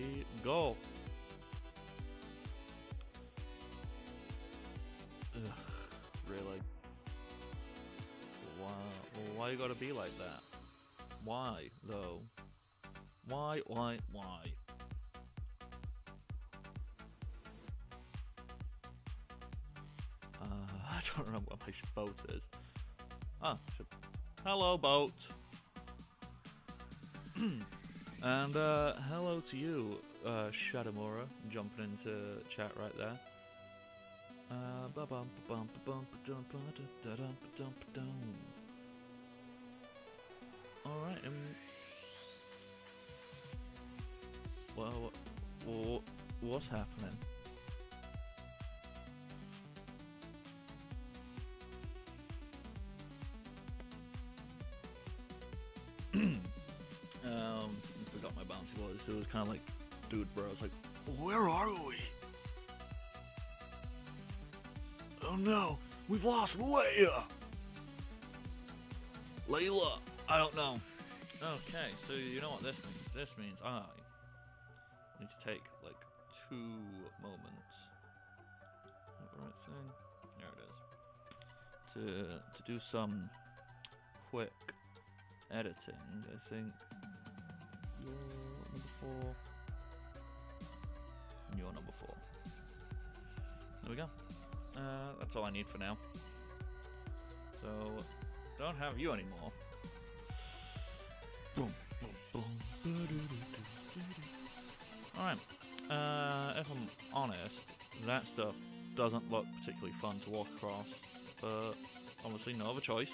the goal. Ugh, really? Why, why you gotta be like that? Why, though? Why, why, why? Uh, I don't remember what my boat is. Ah, hello boat. and uh, hello to you, uh, Shadamura, jumping into chat right there. Uh. Alright, um... Well, wha- what's happening? It was kind of like, dude, bro. I was like, where are we? Oh no, we've lost Leia. Layla, I don't know. Okay, so you know what this means? This means I need to take like two moments. The right thing? There it is. To to do some quick editing. I think number four. And you're number four. There we go. Uh, that's all I need for now. So, don't have you anymore. Alright, uh, if I'm honest, that stuff doesn't look particularly fun to walk across, but obviously no other choice,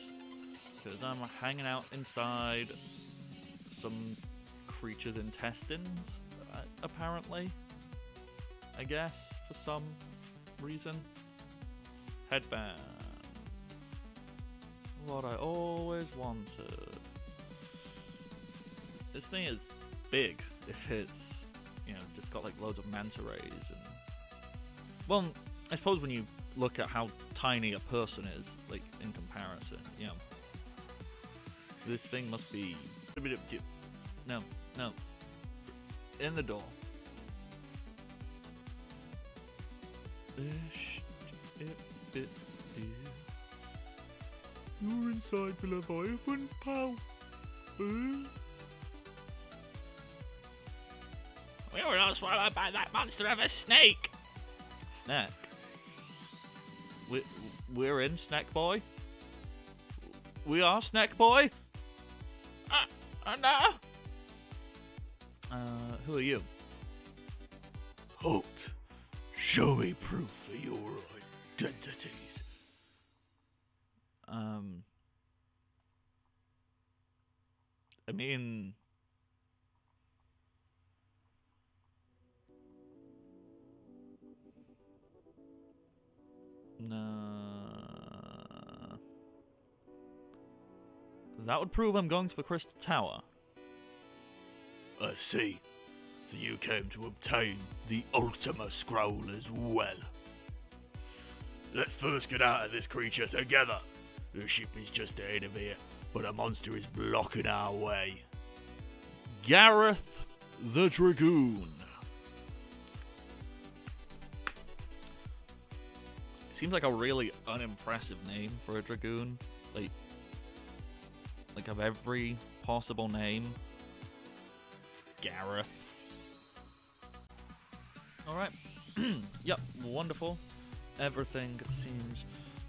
because I'm hanging out inside some creature's intestines, uh, apparently. I guess, for some reason. Headband. What I always wanted. This thing is big. If it's, you know, just got like loads of manta rays and. Well, I suppose when you look at how tiny a person is, like in comparison, you know, this thing must be. A bit of no, no. In the door. Ish, it, it, is. You're inside the Leviathan, pal. Uh? We were all swallowed by that monster of a snake. Snack. We, we're in Snack Boy. We are Snack Boy. Uh, oh no! Uh, who are you? Halt! Show me proof of your identities. Um, I mean, no. That would prove I'm going to the Crystal Tower. I see. So you came to obtain the Ultima Scroll as well. Let's first get out of this creature together. The ship is just ahead of here, but a monster is blocking our way. Gareth the Dragoon. Seems like a really unimpressive name for a dragoon. Like, like of every possible name, Gareth. All right. yep. Wonderful. Everything seems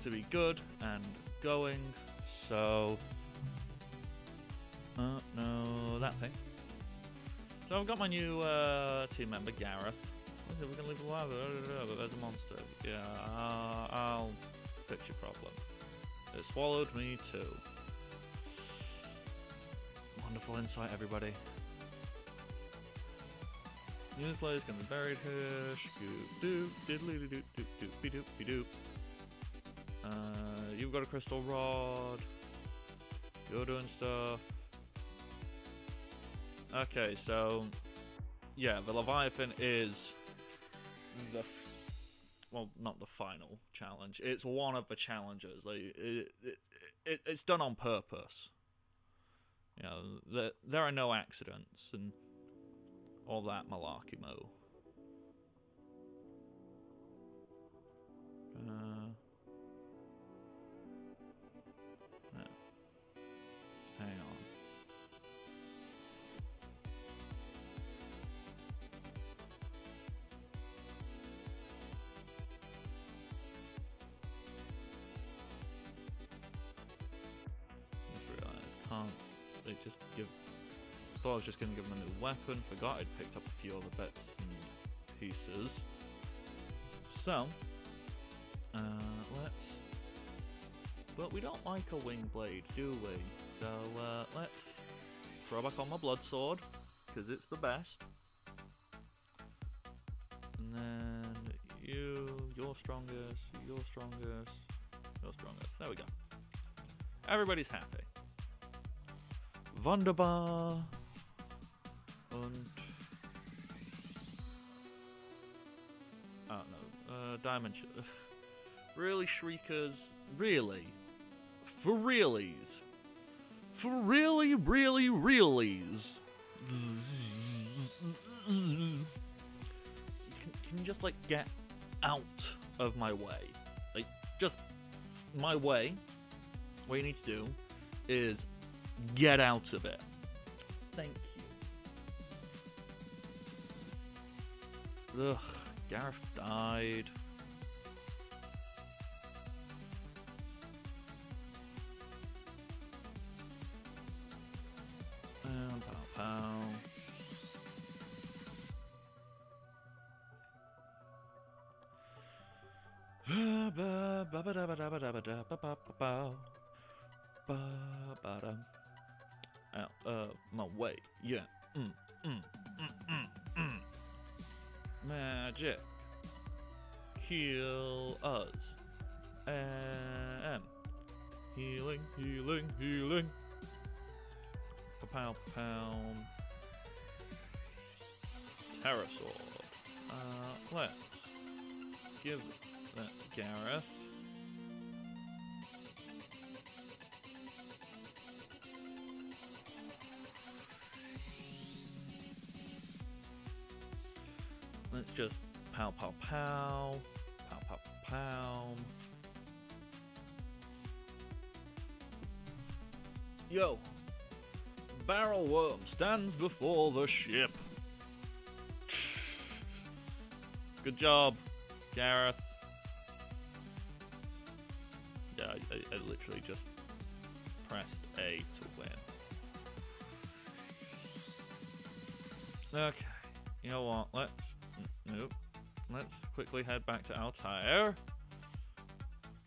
to be good and going. So, uh, no, that thing. So I've got my new uh, team member, Gareth. We're gonna leave alive. But there's a monster. Yeah, uh, I'll fix your problem. It swallowed me too. Wonderful insight, everybody. Newsletters can be buried here. Scoop doop diddly doop doop doop be doop be doop. Uh, you've got a crystal rod. You're doing stuff. Okay, so yeah, the Leviathan is the well, not the final challenge. It's one of the challenges. Like it, it, it it's done on purpose. You know, there there are no accidents and all that malarkey mo. Uh. Hang on. I can't. They just give Thought I was just gonna give him a new weapon. Forgot I'd picked up a few other bits and pieces. So, uh, let's. But we don't like a wing blade, do we? So uh, let's throw back on my blood sword because it's the best. And then you, you're strongest, you're strongest, you're strongest. There we go. Everybody's happy. Wunderbar. Und. Oh no. Uh, Diamond. Really, Shriekers? Really? For realies? For really, really, realies? Can, can you just, like, get out of my way? Like, just my way. What you need to do is get out of it. Thank Ugh, Gareth died. Um, pow pow. Ba ba ba da ba da ba da ba da ba ba ba ba. Out of my way, yeah. Mm, mm. Magic. Heal us. And healing, healing, healing. Pow pow. Terror sword. Uh, let's give that Gareth. Let's just pow pow pow, pow pow pow. Yo, barrel worm stands before the ship. Good job, Gareth. Yeah, I, I, literally just pressed A to win. Okay, you know what? Let's nope. Let's quickly head back to Altair.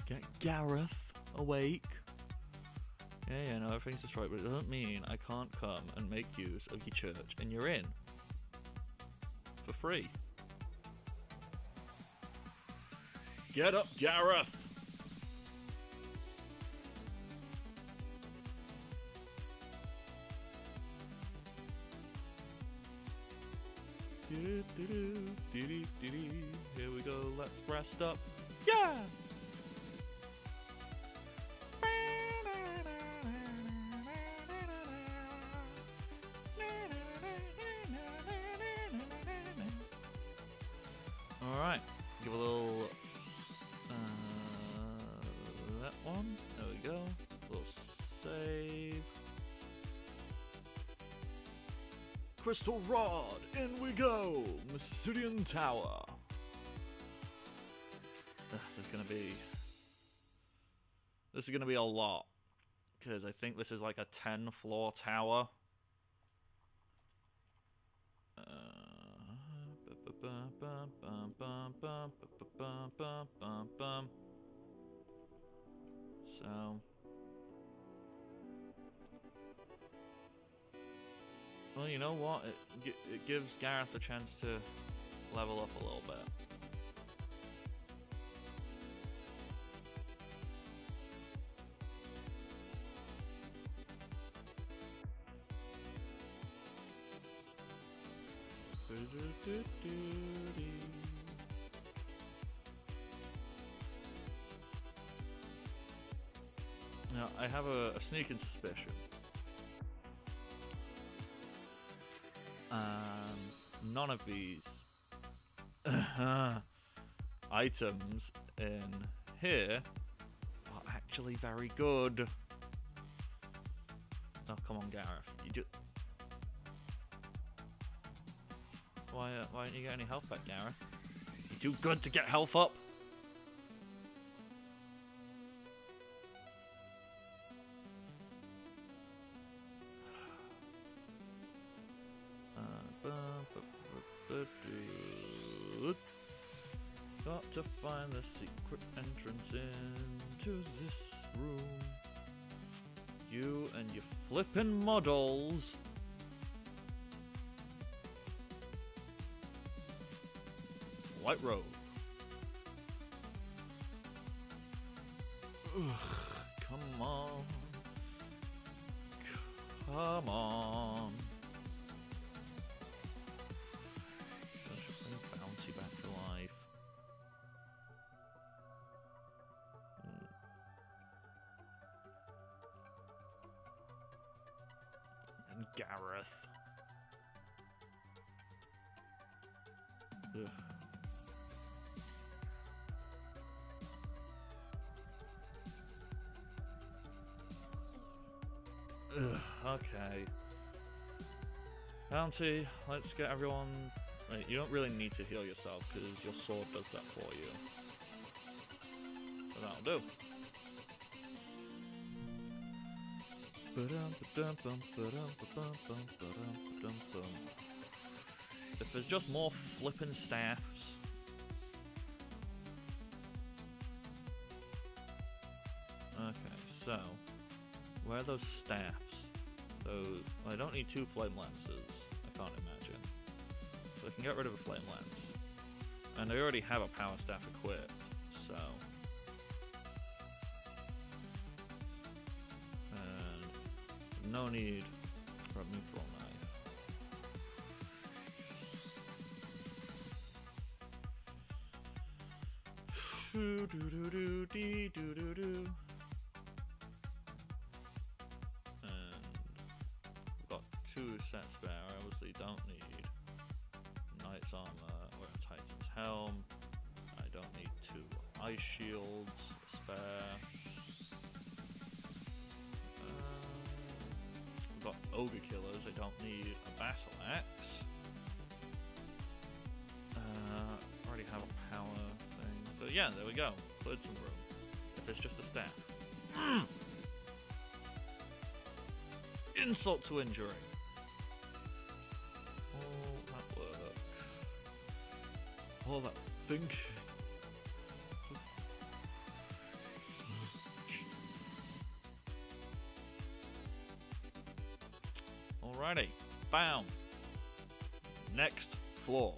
Get Gareth awake. Yeah, yeah, no, everything's destroyed, but it doesn't mean I can't come and make use of your church and you're in. For free. Get up, Gareth! Rest up. Yeah! Alright, give a little. Uh, that one. There we go. little save. Crystal Rod, in we go! Mysidian Tower going to be... This is going to be a lot. Because I think this is like a 10 floor tower. Uh, so... Well, you know what? It, it gives Gareth a chance to level up a little bit. Now, I have a, a sneaking suspicion. Um, none of these items in here are actually very good. Oh, come on, Gareth. You do. Why, uh, why don't you get any health back, Gareth? You're too good to get health up. Uh, Got to find the secret entrance into this room. You and your flippin' models. White Road. Ugh, come on. Come on. Let's bring Bouncy back to life. Hmm. And Gareth. Ugh. Ugh, okay. Bounty, let's get everyone. Wait, you don't really need to heal yourself because your sword does that for you. That'll do. If there's just more flippin' staffs. Okay, so where are those staffs? Those I don't need two flame lances, I can't imagine. So I can get rid of a flame lance. And I already have a power staff equipped, so and no need for a mithril knife. Do do do do dee do do do. Two sets spare. I obviously don't need knight's armor or a titan's helm. I don't need two ice shields spare. Um, we've got ogre killers. I don't need a battle axe. Uh, already have a power thing. So yeah, there we go. Cleared some room. If it's just a staff. Mm. Insult to injury. All that thinking. Alrighty, bam. Next floor.